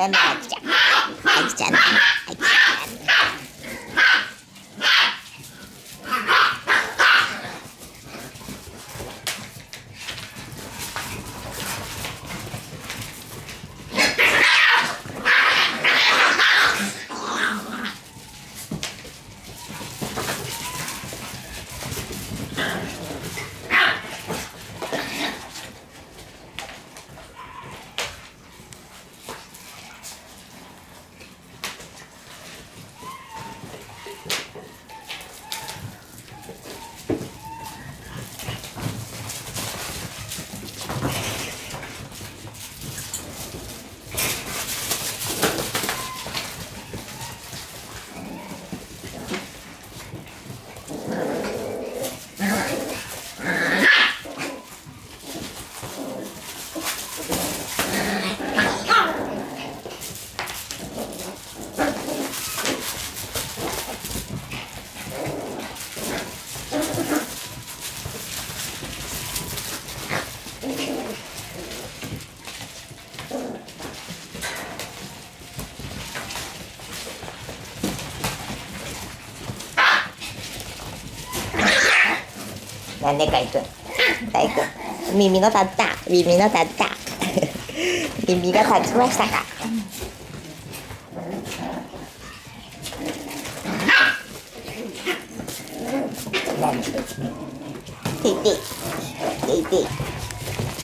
なんだあきちゃんあきちゃんあきちゃんなんでかいくん？大くん耳の立った。耳の立った。耳が立ちましたか？何ていていていて